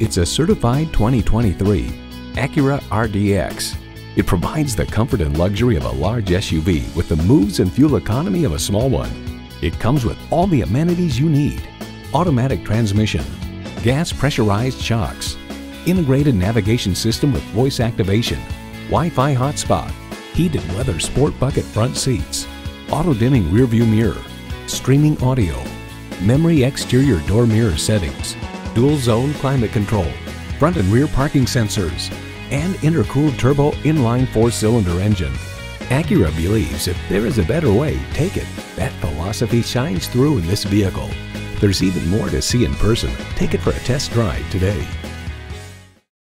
It's a certified 2023 Acura RDX. It provides the comfort and luxury of a large SUV with the moves and fuel economy of a small one. It comes with all the amenities you need. Automatic transmission, gas pressurized shocks, integrated navigation system with voice activation, Wi-Fi hotspot, heated leather sport bucket front seats, auto dimming rear view mirror, streaming audio, memory exterior door mirror settings, dual zone climate control, front and rear parking sensors, and intercooled turbo inline four-cylinder engine. Acura believes if there is a better way, take it. That philosophy shines through in this vehicle. There's even more to see in person. Take it for a test drive today.